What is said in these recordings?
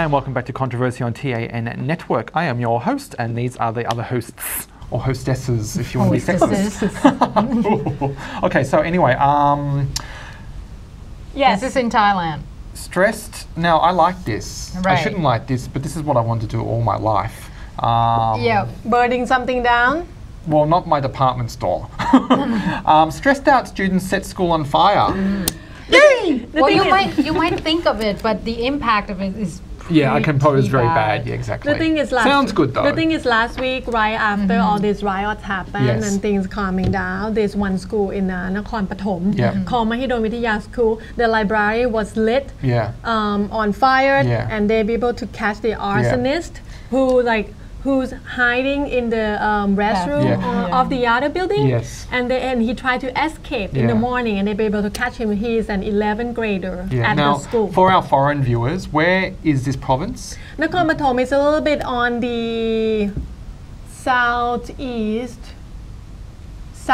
and welcome back to Kontroversy on TAN Network. I am your host, and these are the other hosts or hostesses, if you want to be sexist. okay, so anyway, um, Yes. This is in Thailand. stressed. Now, I like this. Right. I shouldn't like this, but this is what I want to do all my life. Um, Yeah. Burning something down. Well, not my department store. um, stressed out students set school on fire. The Well, you is- might you might think of it, but the impact of it is Yeah, I can pose pretty very bad. bad. Yeah, exactly. The thing is, last sounds good though. The thing is, last week, right after all these riots happened Yes. and things calming down, this one school in uh, Nakhon Pathom Yeah. Mhm. called Mahidol Wittaya School. The library was lit yeah, um, on fire, Yeah. and they be able to catch the arsonist who like who's hiding in the um, restroom Yeah. uh, Yeah. of the other building. Yes. And they, and he tried to escape in the morning, and they be able to catch him. He is an 11th grader yeah. at now, the school. for our foreign viewers, where is this province? Nakhon Pathom is a little bit on the southeast,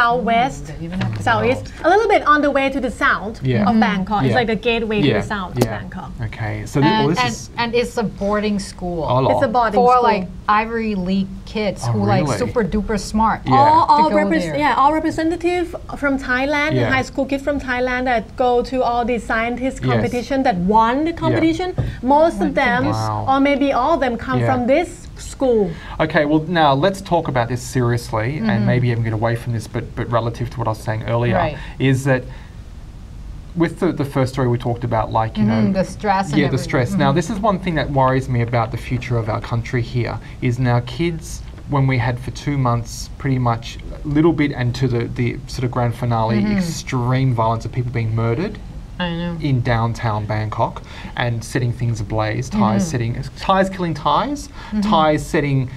southwest, Don't even have to southeast, a little bit on the way to the south Yeah. of Bangkok. It's like the gateway to the south yeah. of Bangkok. Okay, so thi- well, And, this and, is and it's a boarding school a lot. It's a boarding for school. like Ivory League kids Oh, who like super duper smart. Yeah. all, all, to go repres- there. yeah, all representative from Thailand, Yeah. high school kids from Thailand that go to all these scientist Yes. competition that won the competition. Most of them, Wow. or maybe all of them, come Yeah. from this school. Okay, well, now let's talk about this seriously Mm-hmm. and maybe even get away from this, but, but relative to what I was saying earlier, Right. is that with the, the first story we talked about, like, you Mm, know, the stress. And yeah, the stress. Now, this is one thing that worries me about the future of our country here is now kids, when we had for two months pretty much a little bit and to the, the sort of grand finale, Mm-hmm. extreme violence of people being murdered. In downtown Bangkok and setting things ablaze. Thais Mm-hmm. setting Thais killing Thais, Thais setting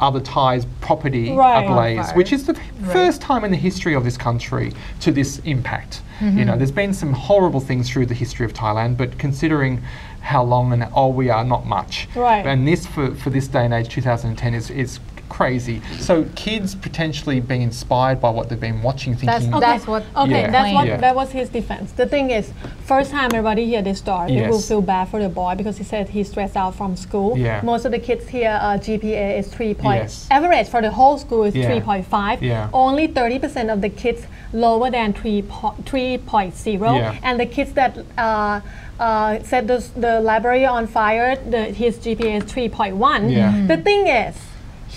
other Thais property Right. ablaze, which is the first time in the history of this country to this impact. Mm-hmm. You know, there's been some horrible things through the history of Thailand, but considering how long and old we are, not much. Right. And this for, for this day and age, 2010, is is crazy. So kids potentially being inspired by what they've been watching, That's thinking. that's what. Okay, Yeah. that's what Yeah. that was his defense. The thing is, first time everybody hear this story, they will feel bad for the boy because he said he's stressed out from school. Yeah. Most of the kids here, uh, GPA is three point. Yes. Average for the whole school is Yeah. three point five. Yeah. Only thirty percent of the kids lower than three three point zero, Yeah. and the kids that. Uh, uh, set the, the library on fire. The, his GPA is 3.1. Yeah. Mhm. The thing is,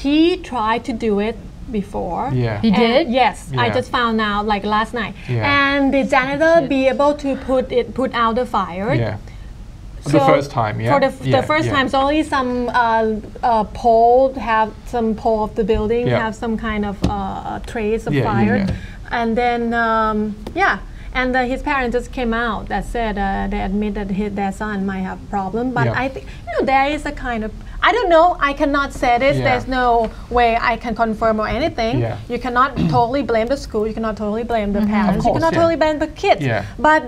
he tried to do it before. Yeah. He And- did? Yes, I just found out like last night. Yeah. And the janitor be able to put it put out the fire. yeah. the first time, yeah. For the, f- Yeah, the first yeah. time, so only some uh, uh, pole have some pole of the building Yeah. have some kind of uh, trace of Yeah, yeah, fire, yeah. and then um, yeah. And uh, his parents just came out that said uh, they admit that his, their son might have problem, but Yeah. I think you know there is a kind of I don't know I cannot say this. Yeah. There's no way I can confirm or anything. Yeah. You cannot totally blame the school. You cannot totally blame the parents. course, you cannot totally blame the kids. But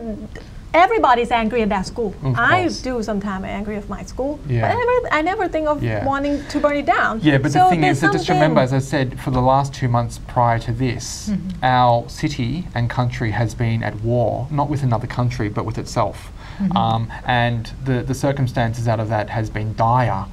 everybody's angry at that school. I do sometimes angry at my school. Yeah. But I never, I never think of Yeah. wanting to burn it down. Yeah, but So the thing is that just remember, as I said, for the last two months prior to this, Mm-hmm. our city and country has been at war, not with another country, but with itself. Mm-hmm. Um, and the, the circumstances out of that has been dire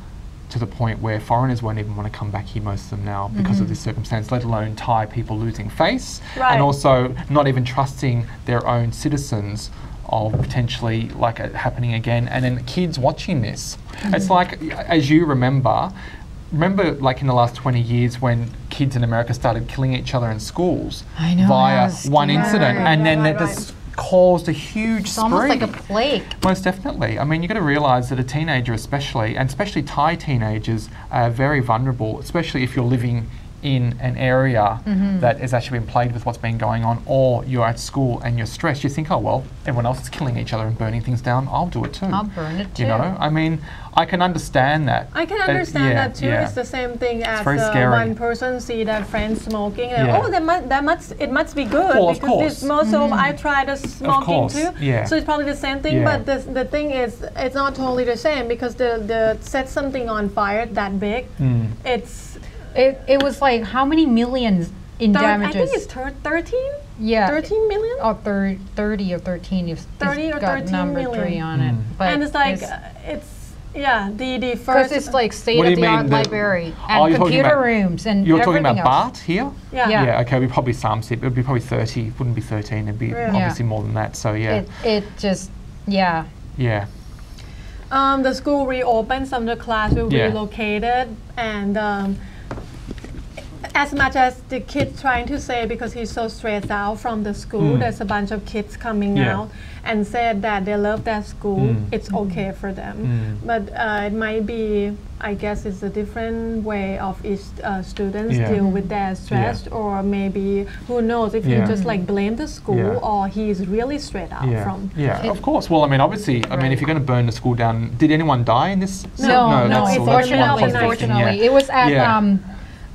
to the point where foreigners won't even want to come back here, most of them now, because of this circumstance, let alone Thai people losing face Mm-hmm. Right. and also not even trusting their own citizens of potentially like it happening again and then kids watching this Mm-hmm. it's like as you remember remember like in the last 20 years when kids in america started killing each other in schools I know, via one scary. incident Right, and then right, that right, just caused a huge It's almost like a plague. Most definitely. I mean, you've got to realise that a teenager, especially, and especially Thai teenagers, are very vulnerable, especially if you're living in an area Mm-hmm. that has actually been plagued with what's been going on, or you're at school and you're stressed. You think, oh, well, everyone else is killing each other and burning things down. I'll do it too. I'll burn it too. You know, I mean, I can understand that. I can understand yeah, that too. yeah. It's the same thing as uh, one person see their friend smoking. And, Yeah. Oh, that must, that must it must be good Well, of because course. this most of I tried the smoking too. yeah. So it's probably the same thing. But the, the thing is, it's not totally the same because the the set something on fire that big. Mm. It's It, it was like how many millions in thir- I think it's thir- 13, yeah, 13 million. or thir- 30 or 13 if 30 or got 13 number million. three on it. Mm. But and it's like it's- uh, it's Yeah, the the Because first. it's like state of the art the- library Oh, and computer about- rooms and You're talking about else. baht here? yeah. Yeah. Yeah, okay, we probably Samsit. It would be probably 30. It wouldn't be 13. It'd be Yeah. obviously more than that. So, yeah. It, it just, yeah. yeah. Um, the school reopened, some of the class will be Yeah. relocated, and um, as much as the kids trying to say because he's so stressed out from the school, Mm. there's a bunch of kids coming Yeah. out and said that they love that school. Mm. It's okay for them, Mm. but uh, it might be, I guess, it's a different way of each uh, students Yeah. deal with their stress, or maybe who knows if Yeah. you just like blame the school Yeah. or he's really stressed out Yeah, from. yeah, It- of course. Well, I mean, obviously, I mean, if you're going to burn the school down, did anyone die in this? No, No, no, that's it's all- that's in the middle one of the positive night. thing, Unfortunately, yeah. it was at Yeah. um,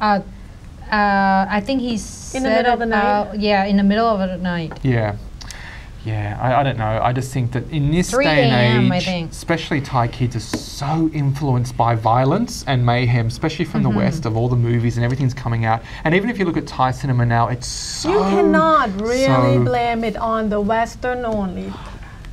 uh, uh, I think he's In the middle of the night? yeah, in the middle of the night. Yeah. Yeah, I, I don't know. I just think that in this day and a.m., I age, think. especially Thai kids are so influenced by violence and mayhem, especially from Mm-hmm. the West of all the movies and everything's coming out. And even if you look at Thai cinema now, it's so. You cannot really so- blame it on the Western only.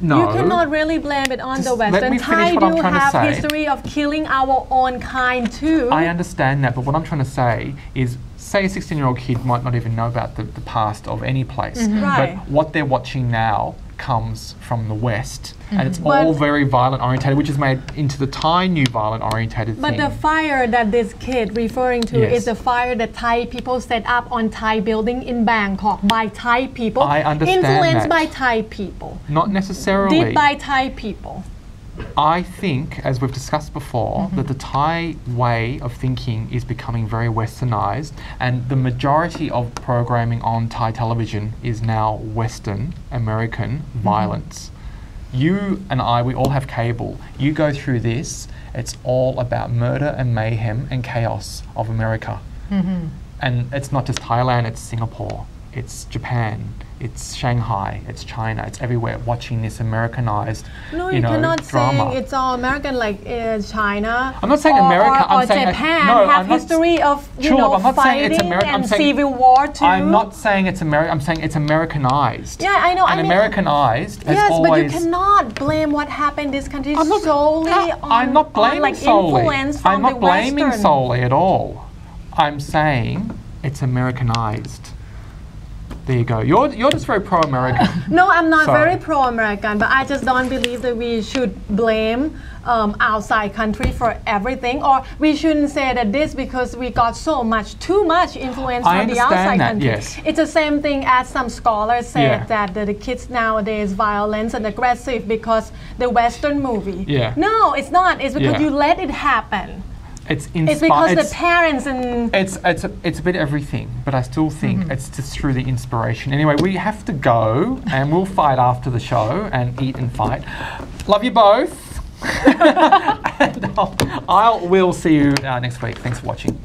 No. You cannot really blame it on Just the West. And Thai do have history of killing our own kind too. I understand that, but what I'm trying to say is say a 16 year old kid might not even know about the, the past of any place. Mm-hmm. Right. But what they're watching now comes from the West. And it's Mm-hmm. But- all very violent orientated, which is made into the Thai new violent orientated but thing. the fire that this kid referring to Yes. is the fire that Thai people set up on Thai building in Bangkok by Thai people, I understand influenced that. by Thai people, not necessarily. did by Thai people. I think, as we've discussed before, Mm-hmm. that the Thai way of thinking is becoming very westernized, and the majority of programming on Thai television is now Western American Mm-hmm. violence. You and I, we all have cable. You go through this, it's all about murder and mayhem and chaos of America. Mm-hmm. And it's not just Thailand, it's Singapore, it's Japan, it's Shanghai, it's China, it's everywhere watching this Americanized No, you you, know, cannot drama. say it's all American like uh, China. I'm not saying or, America, Or, I'm saying- Japan no, have I'm not- history of you Sure, know I'm not saying it's fighting American. I'm and saying civil war too. I'm not saying it's American. I'm saying it's Americanized. Yeah, I know, And I mean- Americanized Yes, but you cannot blame what happened in this country I'm not, solely on, I'm not on, blaming like solely. influence from I'm not the blaming Western. solely at all. I'm saying it's Americanized. There you go. You're you're just very pro-American. No, I'm not very pro-American, but I just don't believe that we should blame um, outside country for everything, or we shouldn't say that this because we got so much, too much influence I from the outside that, country. yes. It's the same thing as some scholars said Yeah. that the, the kids nowadays violent and aggressive because the Western movie. Yeah. No, it's not. It's because Yeah. you let it happen. It's It's because inspired. the parents and It's it's a, it's a bit everything, but I still think Mm-hmm. it's just through the inspiration. Anyway, we have to go, and we'll fight after the show and eat and fight. Love you both. and I'll, I'll will see you uh, next week. Thanks for watching.